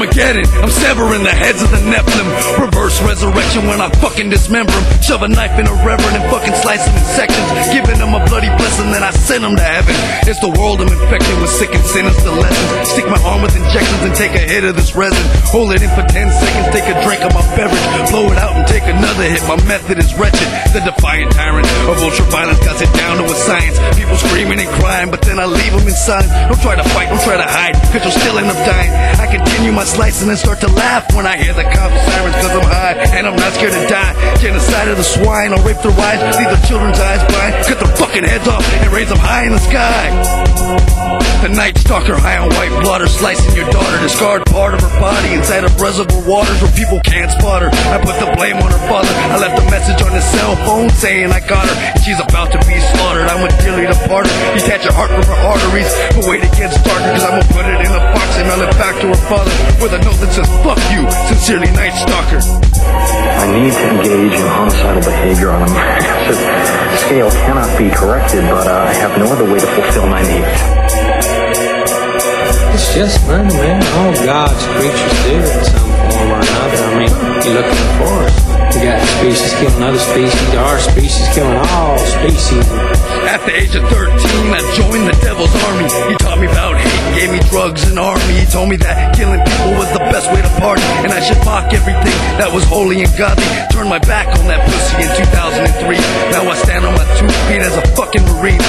beheading. I'm severing the heads of the Nephilim. Reverse resurrection when I fucking dismember them. Shove a knife in a reverend and fucking slice them in sections. Giving them a bloody blessing, then I send them to heaven. It's the world I'm infected with sick and sinister lessons. Stick my arm with injections and take a hit of this resin. Hold it in for 10 seconds, take a drink of my beverage. Blow it out and take another hit. My method is wretched. The defiant tyrant of ultra violence got it down to a science. People screaming and crying, but then I leave them in silence. Don't try to fight, don't try to hide, cause you'll still end up dying. I continue my slice and start to laugh when I hear the cops sirens, cause I'm high and I'm not scared to die. Genocide of the swine, I'll rape their wives, leave their children's eyes blind, cut their fucking heads off and raise them high in the sky. Night stalker high on white blotter, slicing your daughter, discard part of her body inside of reservoir waters where people can't spot her. I put the blame on her father. I left a message on his cell phone saying I got her and she's about to be slaughtered. I'm a dearly departed. Detach her heart from her arteries, but wait it gets darker because I'm gonna put it in a box and mail it back to her father with a note that says "Fuck you, sincerely, Night Stalker." I need to engage in homicidal behavior on a massive scale cannot be corrected, but uh, I have no other way to fulfill my needs. It's just money, man. Oh, all God's creatures do in some form or another. I mean, you look in the forest. You got species killing other species. Our species killing all species. At the age of 13, I joined the devil's army. He taught me about hate, gave me drugs and army. He told me that killing people was the best way to party, and I should mock everything that was holy and godly. Turned my back on that pussy in 2003. Now I stand on my two feet as a fucking marine,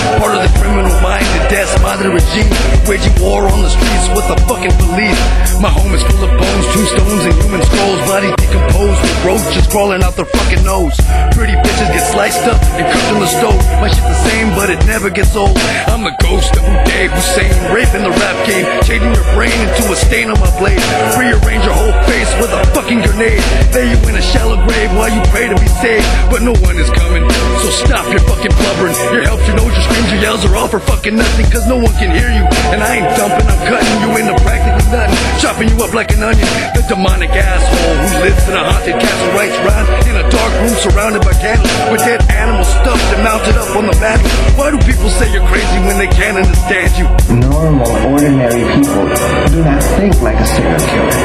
the death the regime, waging war on the streets with the fucking police. My home is full of bones, tombstones, and human skulls, bodies decomposed with roaches crawling out their fucking nose. Pretty bitches get sliced up and cooked on the stove. My shit the same, but it never gets old. I'm the ghost of Dave Hussein, raping the rap game, changing your brain into a stain on my blade. Rearrange your whole face with a fucking grenade. Lay you in a shallow grave while you pray to be saved, but no one is coming. Stop your fucking blubbering. Your helps, your notes, your screams, your yells are all for fucking nothing, cause no one can hear you. And I ain't dumping, I'm cutting you into practically nothing. Chopping you up like an onion. The demonic asshole who lives in a haunted castle writes rhymes in a dark room surrounded by candles with dead animals stuffed and mounted up on the mantle. Why do people say you're crazy when they can't understand you? Normal, ordinary people do not think like a serial killer.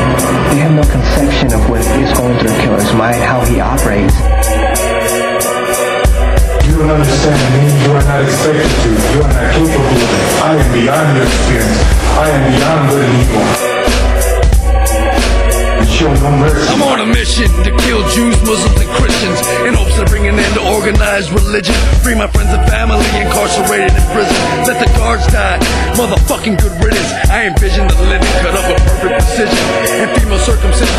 They have no conception of what is going through a killer's mind, how he operates. Not expected to. You are not capable. I am beyond your experience. I am beyond good and evil. I'm on a mission to kill Jews, Muslims, and Christians in hopes of bringing an end to organized religion. Free my friends and family incarcerated in prison. Let the guards die. Motherfucking good riddance. I envision the living cut up with perfect precision.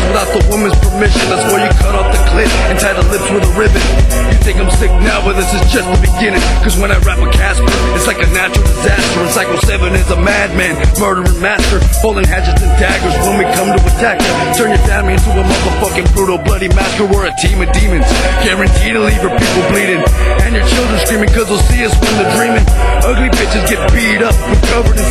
Without the woman's permission. That's where you cut off the clit and tie the lips with a ribbon. You think I'm sick now, but this is just the beginning. Cause when I rap a Casper, it's like a natural disaster. And Cycle 7 is a madman, murdering master. Holding hatchets and daggers when we come to attack you. Turn your family into a motherfucking brutal bloody massacre. We're a team of demons, guaranteed to leave your people bleeding. And your children screaming cause they'll see us when they're dreaming. Ugly bitches get beat up and covered in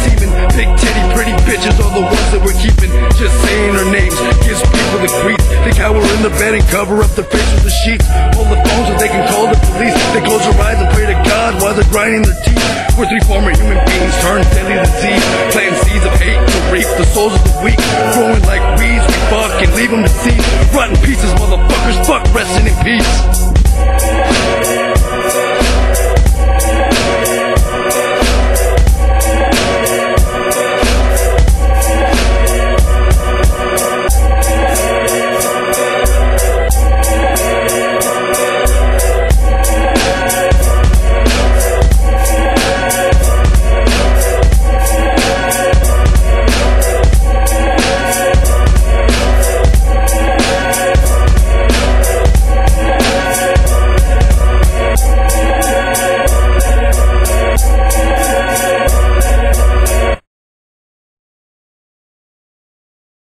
cover up their face with the sheets. Hold the phone so they can call the police. They close their eyes and pray to God while they're grinding their teeth. We're three former human beings turned deadly disease. Planting seeds of hate to reap the souls of the weak. Growing like weeds, we fuck and leave them to seed. Rotten pieces, motherfuckers, fuck resting in peace.